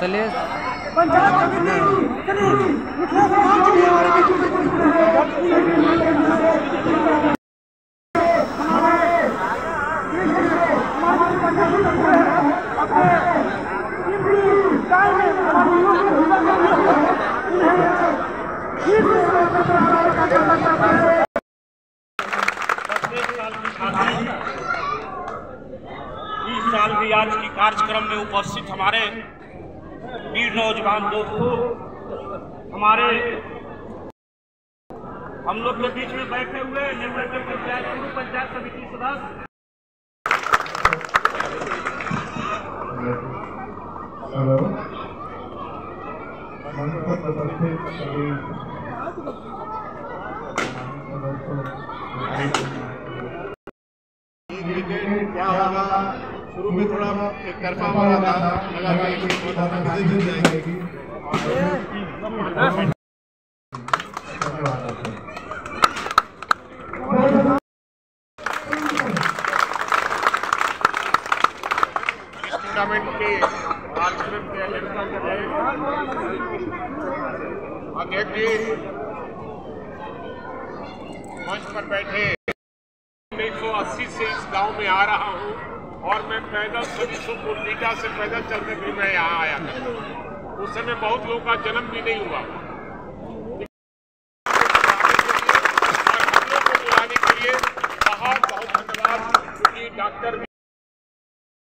चलिए इस साल भी आज की कार्यक्रम में उपस्थित हमारे वीर नौजवान दोस्तों हमारे हम लोग के बीच में बैठे हुए निर्वाचन पंचायत पूर्व पंचायत समिति सदस्य। हेलो मंच पर उपस्थित सभी क्या होगा शुरू में थोड़ा एक तरफा वाला था, लगा कि किसी दिन जाएगी। टूर्नामेंट के अध्यक्ष जी मंच पर बैठे। मैं 180 से इस गाँव में आ रहा हूँ। और मैं पैदल सभी सुपुर्दिका से पैदल चलते भी मैं यहाँ आया। था उस समय बहुत लोगों का जन्म भी नहीं हुआ।